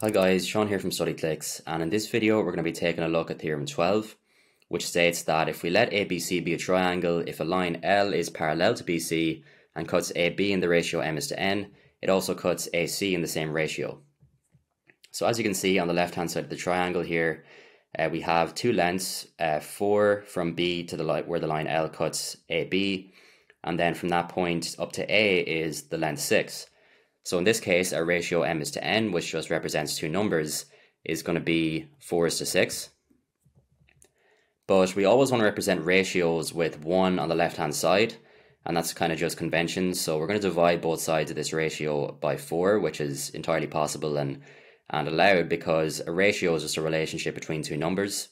Hi guys, Sean here from StudyClix and in this video we're going to be taking a look at Theorem 12 which states that if we let ABC be a triangle, if a line L is parallel to BC and cuts AB in the ratio m is to n, it also cuts AC in the same ratio. So as you can see on the left hand side of the triangle here, uh, we have two lengths, uh, 4 from B to the line where the line L cuts AB and then from that point up to A is the length 6. So in this case, our ratio m is to n, which just represents two numbers, is going to be 4 is to 6. But we always want to represent ratios with 1 on the left-hand side, and that's kind of just convention. So we're going to divide both sides of this ratio by 4, which is entirely possible and, and allowed because a ratio is just a relationship between two numbers,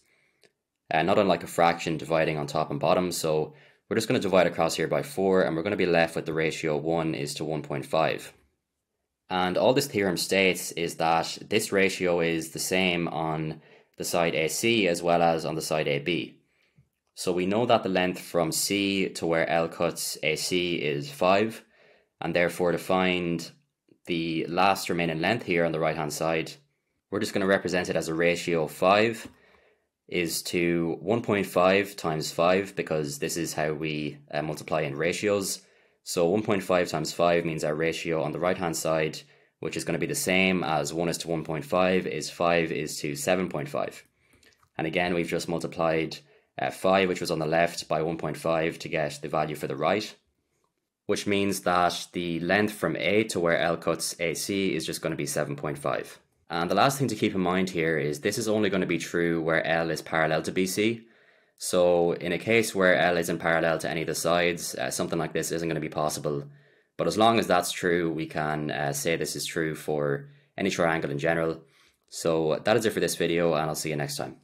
uh, not unlike a fraction dividing on top and bottom. So we're just going to divide across here by 4, and we're going to be left with the ratio 1 is to 1.5. And all this theorem states is that this ratio is the same on the side AC as well as on the side AB. So we know that the length from C to where L cuts AC is 5, and therefore to find the last remaining length here on the right hand side, we're just going to represent it as a ratio of 5 is to 1.5 times 5 because this is how we uh, multiply in ratios. So 1.5 times 5 means our ratio on the right hand side, which is going to be the same as 1 is to 1.5 is 5 is to 7.5. And again, we've just multiplied uh, 5, which was on the left, by 1.5 to get the value for the right, which means that the length from A to where L cuts AC is just going to be 7.5. And the last thing to keep in mind here is this is only going to be true where L is parallel to BC. So in a case where L isn't parallel to any of the sides, uh, something like this isn't going to be possible. But as long as that's true, we can uh, say this is true for any triangle in general. So that is it for this video and I'll see you next time.